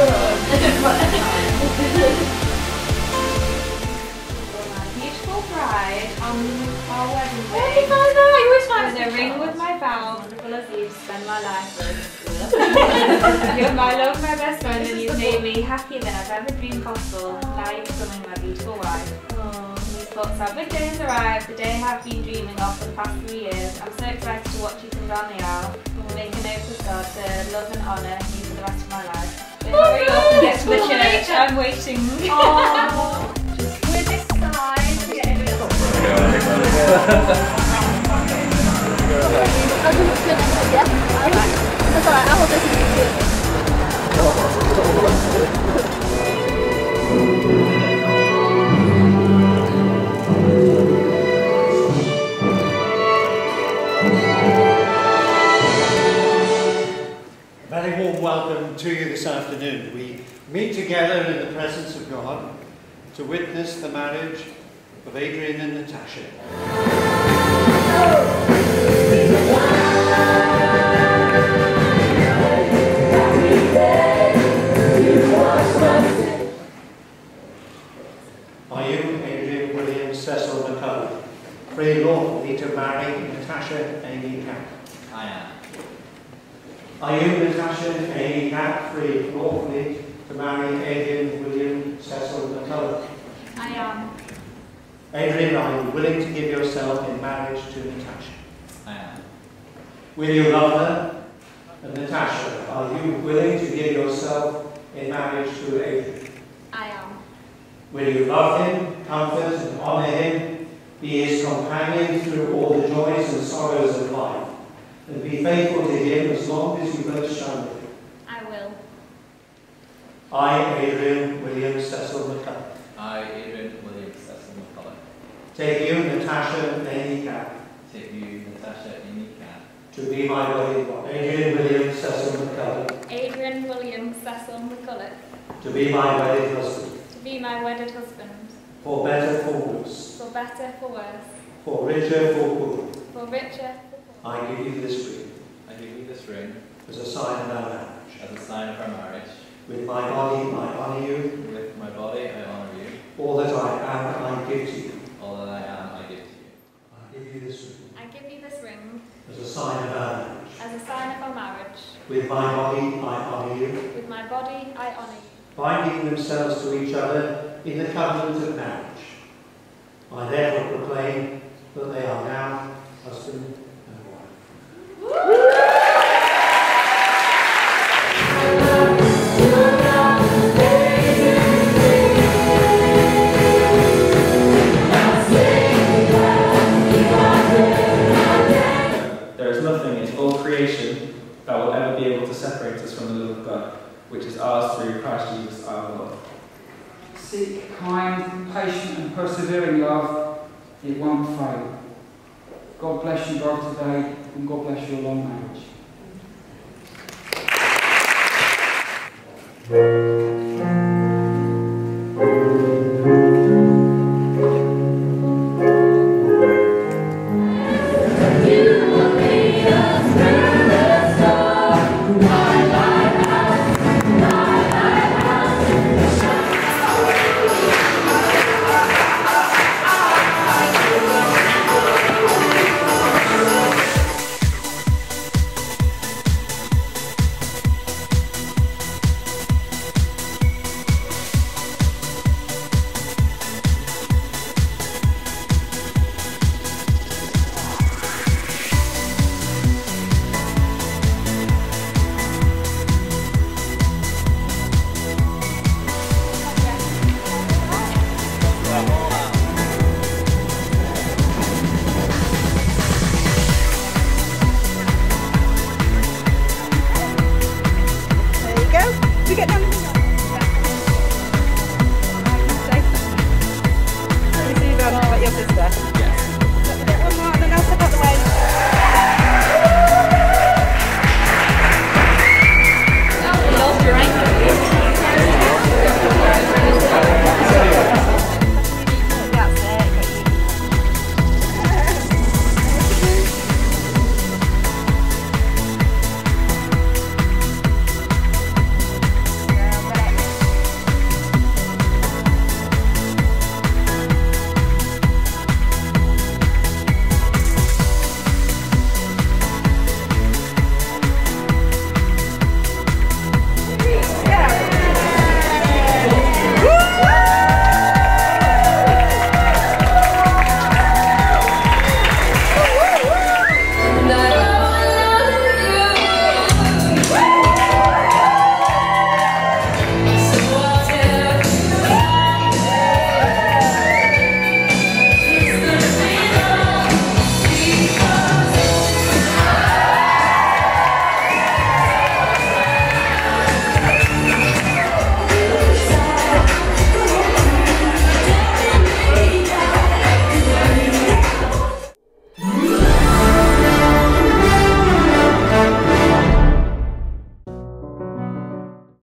Beautiful bride on our wedding day. What did I? You were. With a ring with my vow, full of to spend my life with. You're my love, my best friend, and you've made me happier than I've ever dreamed possible. Now you're becoming my beautiful wife. These thoughts are big days arrived, the day I've been dreaming of for the past three years. I'm so excited to watch you come down the aisle and make an oath with God to love and honour you for the rest of my life. Oh, hurry up get the. I'm waiting. Oh, with this side. I'll hold this in Very warm welcome to you this afternoon. We meet together in the presence of God to witness the marriage of Adrian and Natasha. Are you, Adrian Williams Cecil McCullough, free lawfully to marry Natasha Amy Camp? I am. Are you, Natasha A. Cap, free lawfully to marry Adrian William Cecil McCullough? I am. Adrian, are you willing to give yourself in marriage to Natasha? I am. Will you love her? And Natasha, are you willing to give yourself in marriage to Adrian? I am. Will you love him, comfort and honour him, be his companion through all the joys and sorrows of life, and be faithful to him as long as you both shall live? I will. I, Adrian William Cecil McCullough. I, Adrian Williams Cecil McCullough, Take you, Natasha Amy Cap, take you, Natasha Amy Camp, to be my wedded wife. Adrian William Cecil McCullough, Adrian William Cecil McCullough, to be my wedded husband, to be my wedded husband, for better, for worse, for better, for worse, for richer, for poorer. for richer, for poorer. I give you this ring I give you this ring as a sign of our marriage. as a sign of our marriage. With my body, I honour you. With my body, I honour you. All that I am, I give to you. All that I am, I give to you. I give you this ring I give you this ring as a sign of our marriage. as a sign of our marriage. With my body, I honour you. With my body, I honour you. binding themselves to each other in the covenant of marriage. I therefore proclaim that they are now husband all creation that will ever be able to separate us from the love of God, which is ours through Christ Jesus our Lord. Seek kind, patient, and persevering love. It won't fail. God bless you both today, and God bless your long marriage. success.